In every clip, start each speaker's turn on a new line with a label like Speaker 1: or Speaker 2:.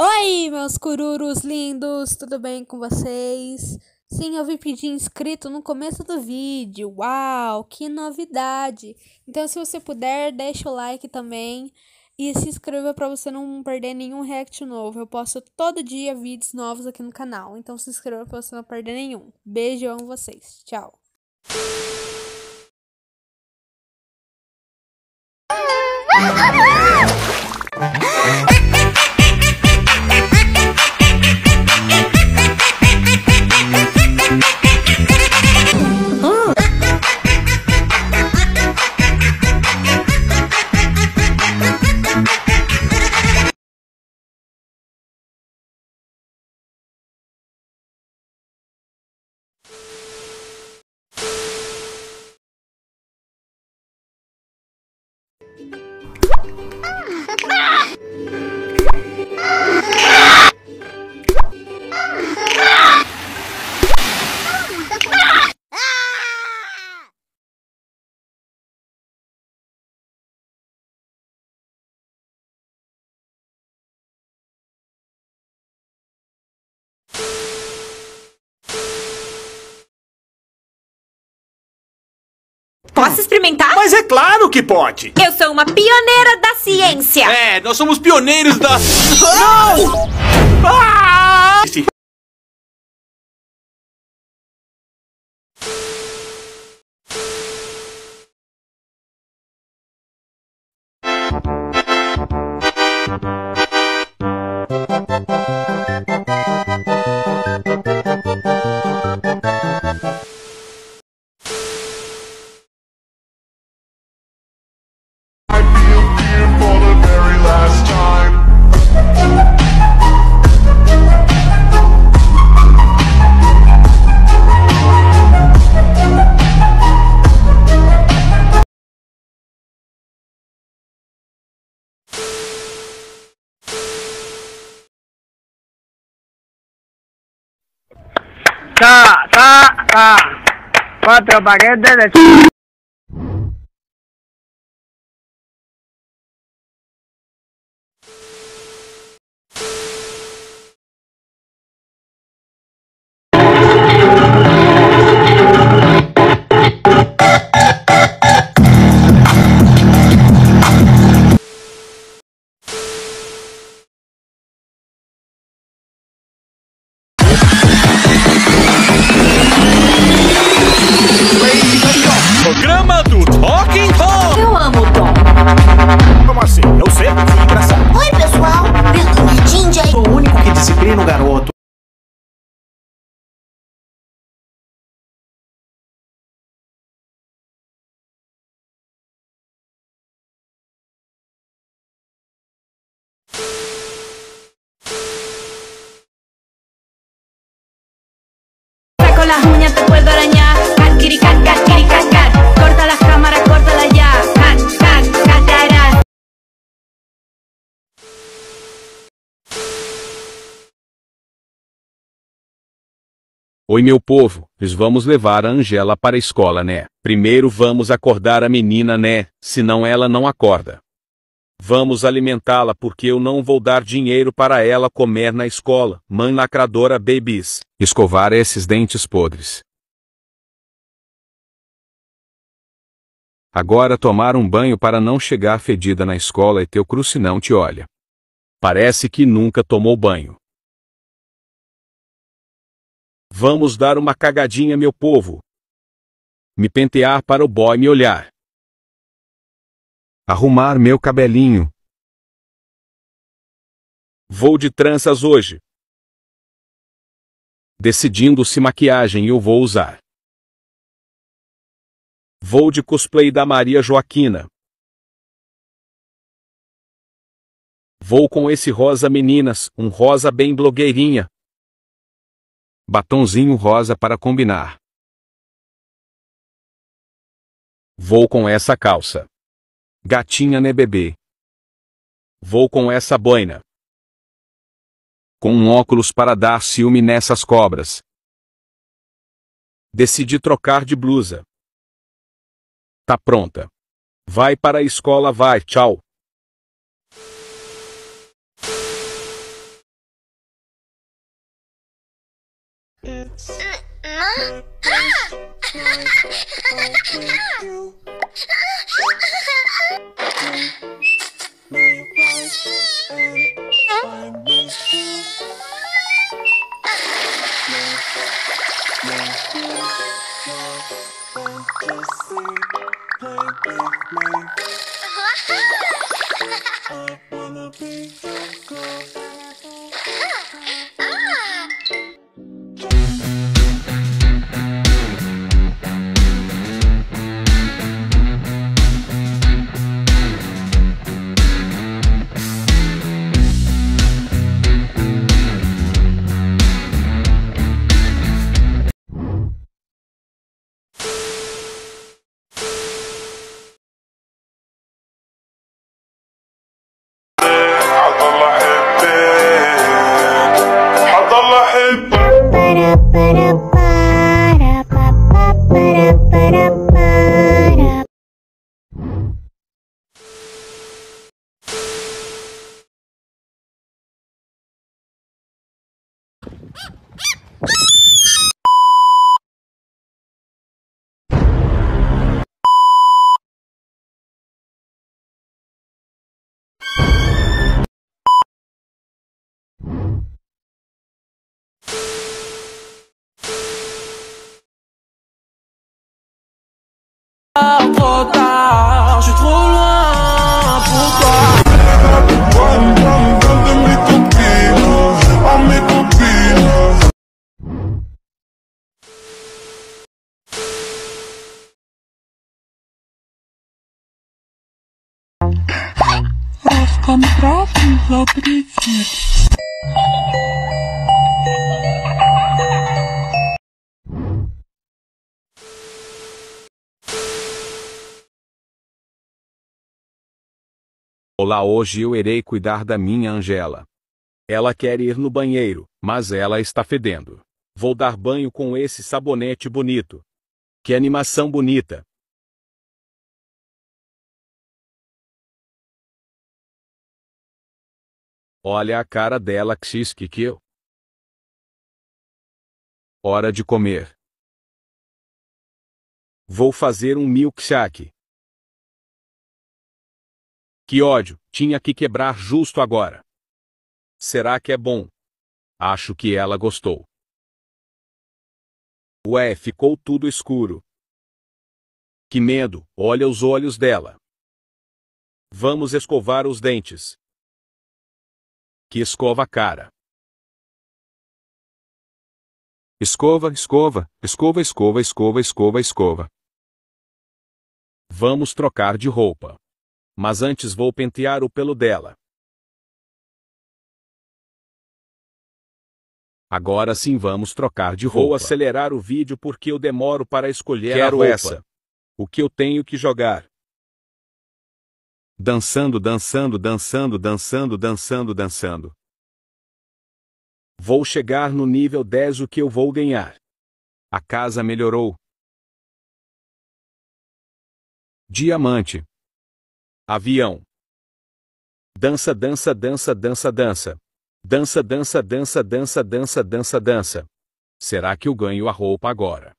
Speaker 1: Oi, meus cururus lindos, tudo bem com vocês? Sim, eu vim pedir inscrito no começo do vídeo. Uau, que novidade! Então, se você puder, deixa o like também e se inscreva para você não perder nenhum react novo. Eu posto todo dia vídeos novos aqui no canal, então se inscreva para você não perder nenhum. Beijo, amo vocês. Tchau.
Speaker 2: Posso experimentar?
Speaker 3: Mas é claro que pode!
Speaker 2: Eu sou uma pioneira da ciência!
Speaker 3: É, nós somos pioneiros da. Não! Ah!
Speaker 4: Cuatro paquetes de
Speaker 2: las uñas te puedo arañar. Kakirikat, kakirikat, kat. Corta las cámaras, córtala ya. Cat, cat, catarás.
Speaker 5: Oi, meu povo, nós vamos levar a Angela para a escola, né? Primeiro vamos acordar a menina, né? Senão ela não acorda. Vamos alimentá-la porque eu não vou dar dinheiro para ela comer na escola. Mãe lacradora babies. Escovar esses dentes podres. Agora tomar um banho para não chegar fedida na escola e teu cruci não te olha. Parece que nunca tomou banho. Vamos dar uma cagadinha, meu povo. Me pentear para o boy me olhar. Arrumar meu cabelinho. Vou de tranças hoje. Decidindo se maquiagem eu vou usar. Vou de cosplay da Maria Joaquina. Vou com esse rosa meninas, um rosa bem blogueirinha. Batonzinho rosa para combinar. Vou com essa calça. Gatinha né bebê? Vou com essa boina. Com um óculos para dar ciúme nessas cobras. Decidi trocar de blusa. Tá pronta. Vai para a escola, vai, tchau.
Speaker 6: Hum, hum, hum. up, up, up.
Speaker 3: Trop tard, je suis trop loin pour toi.
Speaker 6: Run, run,
Speaker 5: Olá, hoje eu irei cuidar da minha Angela. Ela quer ir no banheiro, mas ela está fedendo. Vou dar banho com esse sabonete bonito. Que animação bonita! Olha a cara dela, Xisquiqueu. Hora de comer. Vou fazer um milkshake. Que ódio, tinha que quebrar justo agora. Será que é bom? Acho que ela gostou. Ué, ficou tudo escuro. Que medo, olha os olhos dela. Vamos escovar os dentes. Que escova a cara. Escova, escova, escova, escova, escova, escova, escova. Vamos trocar de roupa. Mas antes vou pentear o pelo dela. Agora sim vamos trocar de roupa. Vou acelerar o vídeo porque eu demoro para escolher
Speaker 3: Quero
Speaker 5: a roupa.
Speaker 3: essa.
Speaker 5: O que eu tenho que jogar? Dançando, dançando, dançando, dançando, dançando, dançando. Vou chegar no nível 10 o que eu vou ganhar. A casa melhorou. Diamante. Avião. Dança, dança, dança, dança, dança. Dança, dança, dança, dança, dança, dança, dança. Será que eu ganho a roupa agora?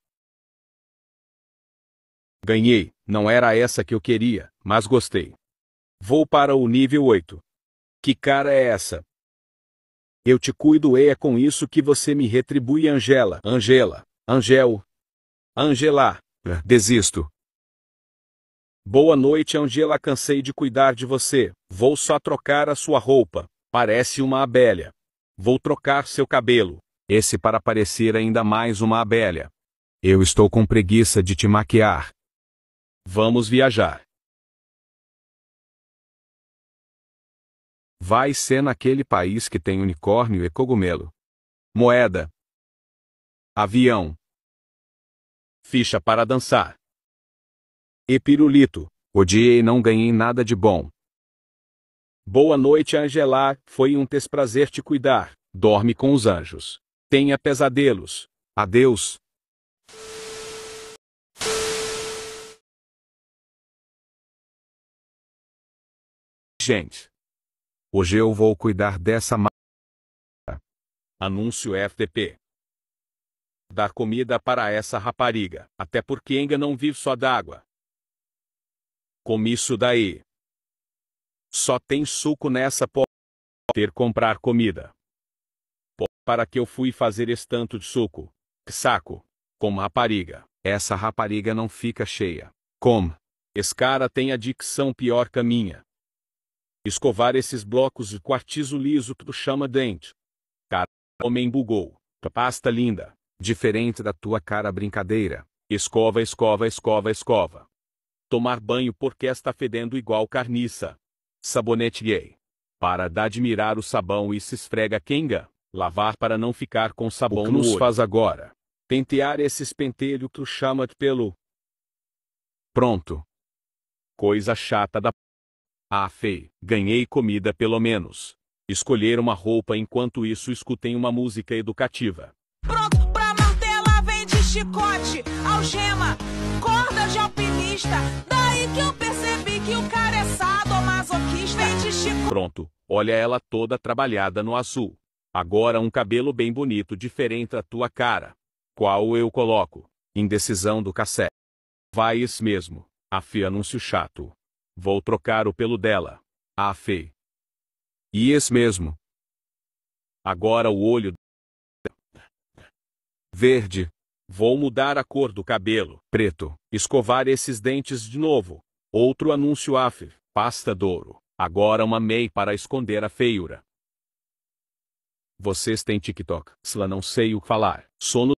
Speaker 5: Ganhei, não era essa que eu queria, mas gostei. Vou para o nível 8. Que cara é essa? Eu te cuido e é com isso que você me retribui, Angela. Angela. Angel. Angela. Desisto. Boa noite, Angela. Cansei de cuidar de você. Vou só trocar a sua roupa. Parece uma abelha. Vou trocar seu cabelo. Esse para parecer ainda mais uma abelha. Eu estou com preguiça de te maquiar. Vamos viajar. Vai ser naquele país que tem unicórnio e cogumelo. Moeda. Avião. Ficha para dançar. E pirulito. Odiei e não ganhei nada de bom. Boa noite, Angela. Foi um desprazer te cuidar. Dorme com os anjos. Tenha pesadelos. Adeus. Gente. Hoje eu vou cuidar dessa ma... Anúncio FTP. dar comida para essa rapariga, até porque ainda não vive só d'água. Come isso daí. Só tem suco nessa po... ter comprar comida. Para que eu fui fazer esse tanto de suco? Que saco. Com rapariga. Essa rapariga não fica cheia. Como? Esse cara tem a dicção pior que a minha. Escovar esses blocos de quartzo liso que tu chama dente. Cara, homem bugou. Pasta linda. Diferente da tua cara brincadeira. Escova, escova, escova, escova. Tomar banho porque está fedendo igual carniça. Sabonete gay. Para de admirar o sabão e se esfrega quenga. Lavar para não ficar com sabão o que
Speaker 3: no
Speaker 5: nos
Speaker 3: olho.
Speaker 5: faz agora. Pentear esses pentelho que tu chama de pelo. Pronto. Coisa chata da. Ah, fei, ganhei comida pelo menos. Escolher uma roupa enquanto isso escutem uma música educativa.
Speaker 7: Pronto pra martela, vende chicote, algema, corda de alpinista. Daí que eu percebi que o cara é sadomasoquista.
Speaker 5: Pronto, olha ela toda trabalhada no azul. Agora um cabelo bem bonito diferente da tua cara. Qual eu coloco? Indecisão do cassete. Vai isso mesmo. Afe anúncio chato. Vou trocar o pelo dela. Afe. E esse mesmo. Agora o olho. Verde. Vou mudar a cor do cabelo. Preto. Escovar esses dentes de novo. Outro anúncio AF. Pasta d'ouro. Agora uma MEI para esconder a feiura. Vocês têm TikTok? Sla não sei o que falar. Sono